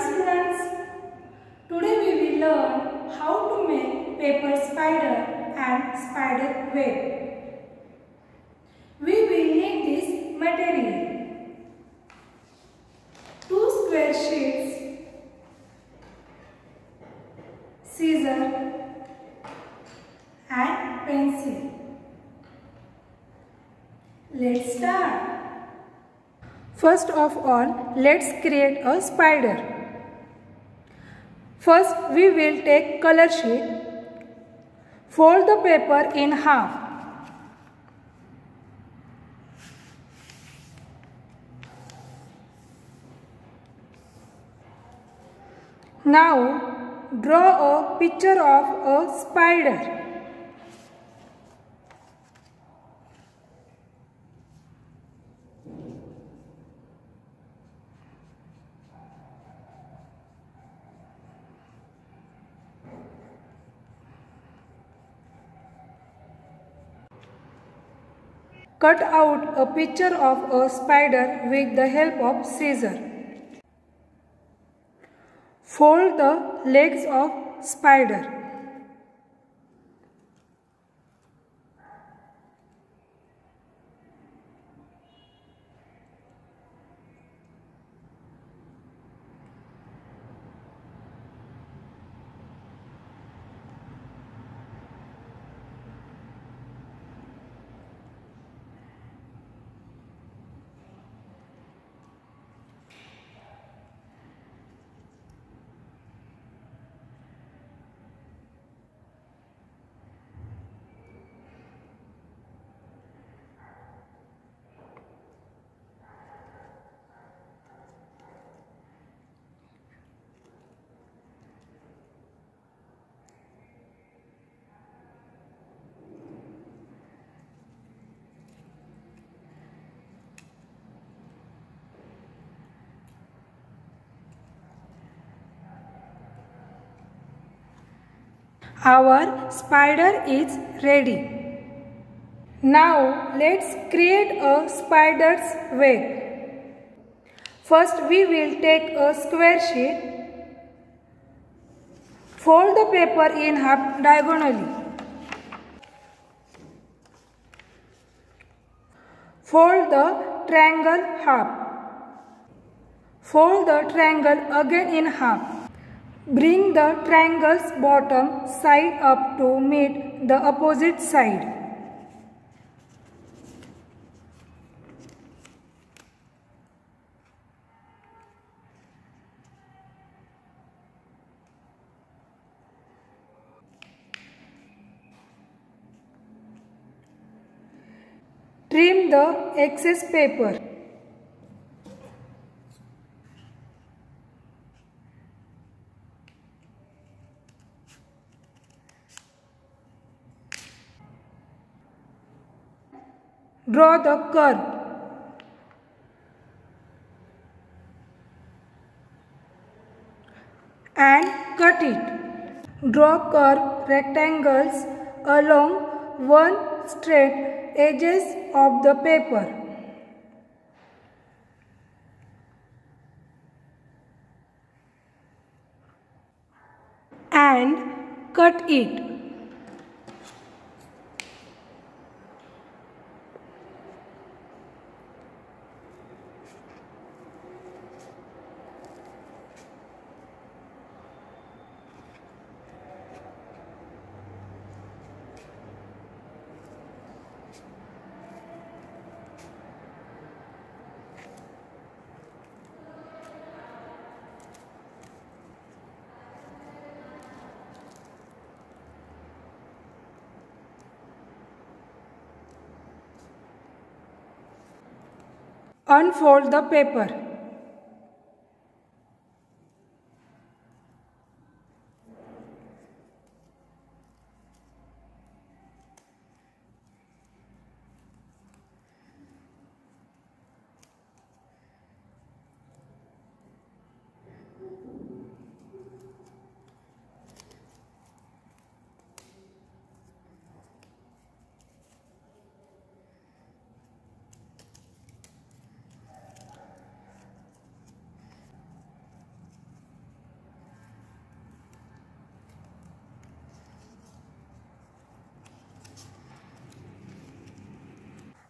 Students. Today we will learn how to make paper spider and spider web. We will need this material. Two square sheets, scissor and pencil. Let's start. First of all, let's create a spider. First, we will take color sheet, fold the paper in half. Now, draw a picture of a spider. Cut out a picture of a spider with the help of scissor. Fold the legs of spider. Our spider is ready. Now let's create a spider's web. First we will take a square sheet. Fold the paper in half diagonally. Fold the triangle half. Fold the triangle again in half. Bring the triangle's bottom side up to meet the opposite side. Trim the excess paper. Draw the curve. And cut it. Draw curve rectangles along one straight edges of the paper. And cut it. Unfold the paper.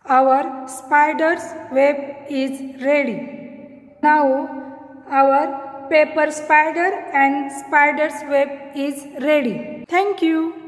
Our spider's web is ready. Now our paper spider and spider's web is ready. Thank you.